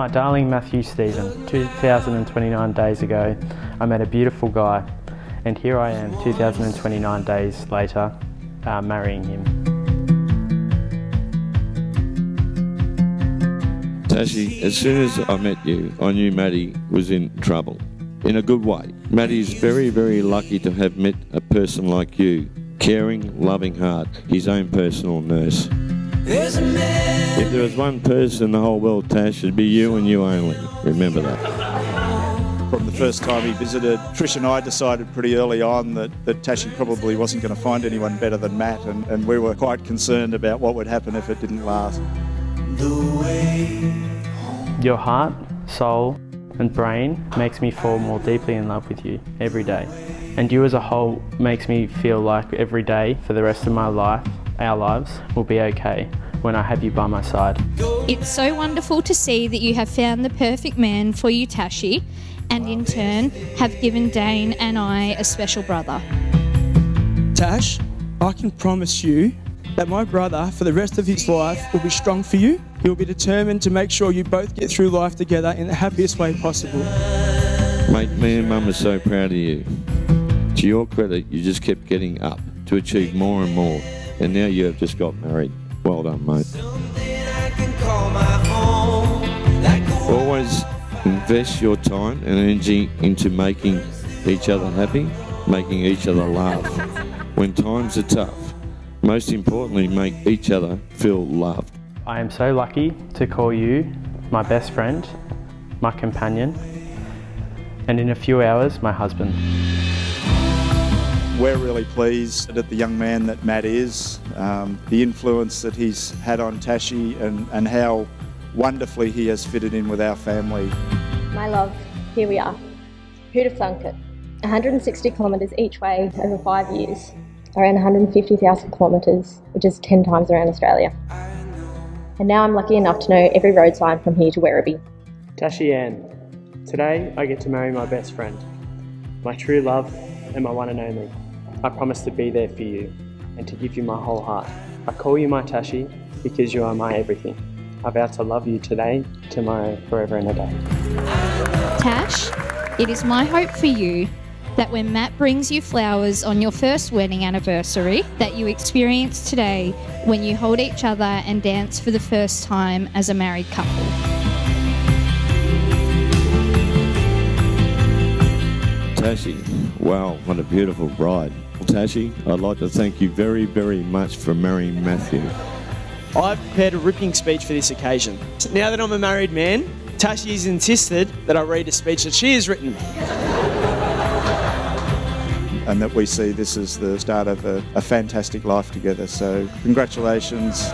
My darling Matthew Stephen, 2029 days ago, I met a beautiful guy, and here I am, 2029 days later, uh, marrying him. Tashi, as soon as I met you, I knew Maddie was in trouble. In a good way. Maddie's very, very lucky to have met a person like you. Caring, loving heart, his own personal nurse. If there was one person in the whole world, Tash, it'd be you and you only. Remember that. From the first time he visited, Trish and I decided pretty early on that, that Tashi probably wasn't going to find anyone better than Matt, and, and we were quite concerned about what would happen if it didn't last. Your heart, soul, and brain makes me fall more deeply in love with you every day. And you as a whole makes me feel like every day for the rest of my life, our lives, will be okay when I have you by my side. It's so wonderful to see that you have found the perfect man for you, Tashi, and in turn have given Dane and I a special brother. Tash, I can promise you that my brother, for the rest of his life, will be strong for you. He will be determined to make sure you both get through life together in the happiest way possible. Mate, me and Mum are so proud of you. To your credit, you just kept getting up to achieve more and more, and now you have just got married. Well done, mate. Always invest your time and energy into making each other happy, making each other laugh. When times are tough, most importantly, make each other feel loved. I am so lucky to call you my best friend, my companion, and in a few hours, my husband. We're really pleased at the young man that Matt is, um, the influence that he's had on Tashi, and, and how wonderfully he has fitted in with our family. My love, here we are. Who'd have thunk it? 160 kilometres each way over five years, around 150,000 kilometres, which is 10 times around Australia. And now I'm lucky enough to know every road sign from here to Werribee. Tashi Ann, today I get to marry my best friend, my true love and my one and only. I promise to be there for you and to give you my whole heart. I call you my Tashi because you are my everything. I vow to love you today, tomorrow, forever and a day. Tash, it is my hope for you that when Matt brings you flowers on your first wedding anniversary, that you experience today when you hold each other and dance for the first time as a married couple. Tashi, wow, what a beautiful bride. Tashi, I'd like to thank you very, very much for marrying Matthew. I've prepared a ripping speech for this occasion. Now that I'm a married man, Tashi has insisted that I read a speech that she has written. And that we see this as the start of a, a fantastic life together. So, congratulations.